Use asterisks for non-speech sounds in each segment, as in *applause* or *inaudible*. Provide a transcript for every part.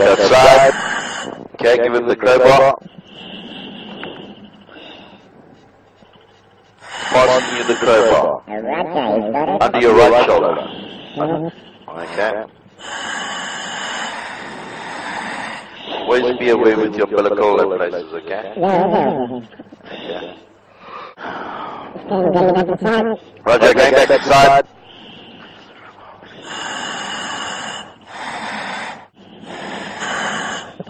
Outside. Okay, give him the crowbar. Passing you the crowbar. Under your right shoulder. Okay. Always be aware with your umbilical and places, okay? Okay. Roger, going back inside.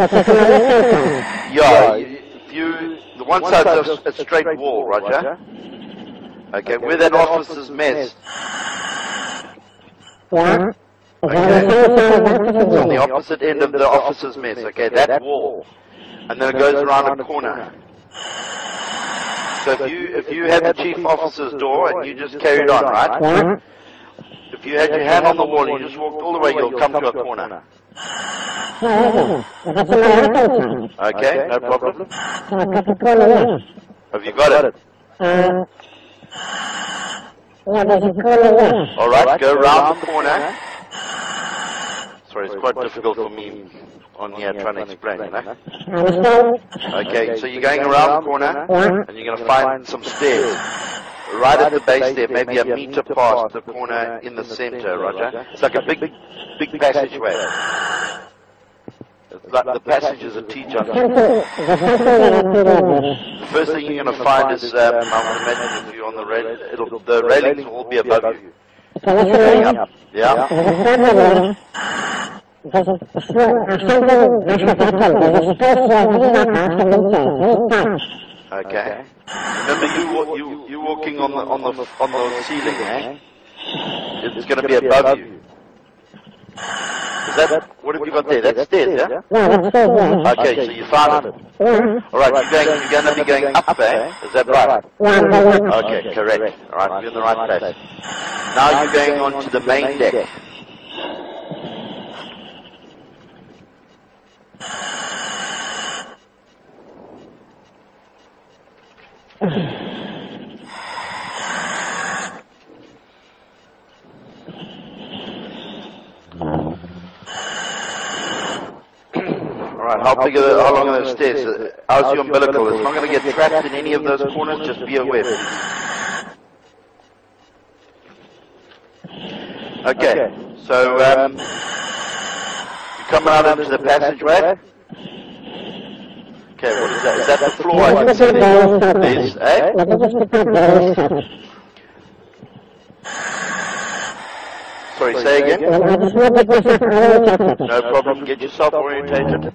*laughs* Yeah, if you, the one side's a, a straight wall, Roger. Okay, where that officer's mess, Yeah. okay, it's on the *laughs* opposite end of the officer's mess, okay, that wall. And then it goes around a corner. So if you, if you had the chief officer's door and you just carried on, right? If you had your hand on the wall and you just walked all the way, you'll come to a corner. Okay, no problem. Have you got it? Uh, Alright, go round the corner. Sorry, it's quite difficult for me on here trying to explain, you eh? know? Okay, so you're going around the corner and you're going to find some stairs. Right at the base there, maybe a meter past the corner in the center, Roger. It's like a big, big passageway. Like the passages that teach us. The *laughs* first thing you're going to find is, um, I would imagine if you're on the rail, it'll, the railings will all be above you. Yeah. Yeah. Okay. Remember you you you walking on the on the on the ceiling, eh? It's going to be above you. Is that what have you got there? That's stairs, yeah? Okay, so you found it. All right, you're going you're going to be going up there. Is that right? Okay, correct. All right, you're in the right place. Now you're going on to the main deck. *sighs* All right, how big are the, how long are those stairs? Uh, How's your umbilical? It's not going to get trapped in any of those corners. Just be aware. Okay, so um, you come out into the passageway. Okay, what is that? Is that the floor? I can see there. This, eh? Sorry, say again. No problem. Get yourself orientated.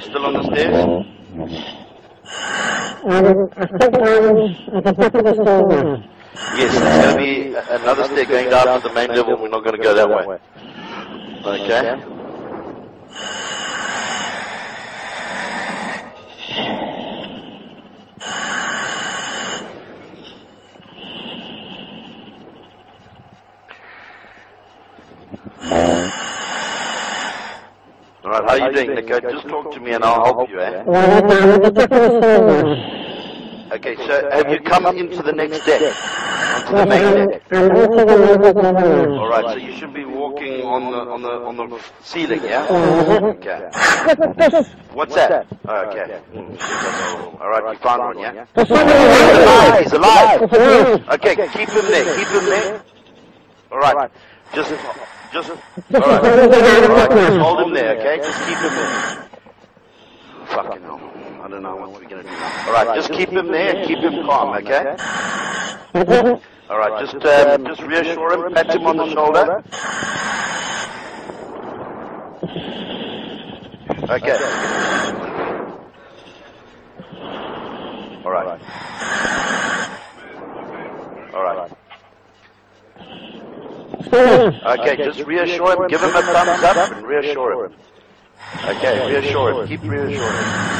Still on the stairs? Are you still on the stairs? Yes, there's going to be another stair going down to the main level. We're not going to go that way. Okay? All right, how are you doing, Nico? Just talk to me and I'll help you, eh? Okay, so have you come into the next deck? Onto the main deck? All right, so you should be walking on the on the on the ceiling, yeah? Okay. What's that? Oh, okay. All right, you found one, yeah? He's alive. He's alive. Okay, keep him there. Keep him there. All right. Just, just. All right. All right. Just hold him there, okay? Just keep him there. Fucking hell. I don't know what we're gonna do. Alright, just keep him there and keep him calm, okay? *laughs* Alright, just, um, just reassure him, pat him on the shoulder. Okay. Alright. Alright. *laughs* Okay, just reassure him, give him a thumbs up and reassure him. Okay, reassure him, keep reassuring.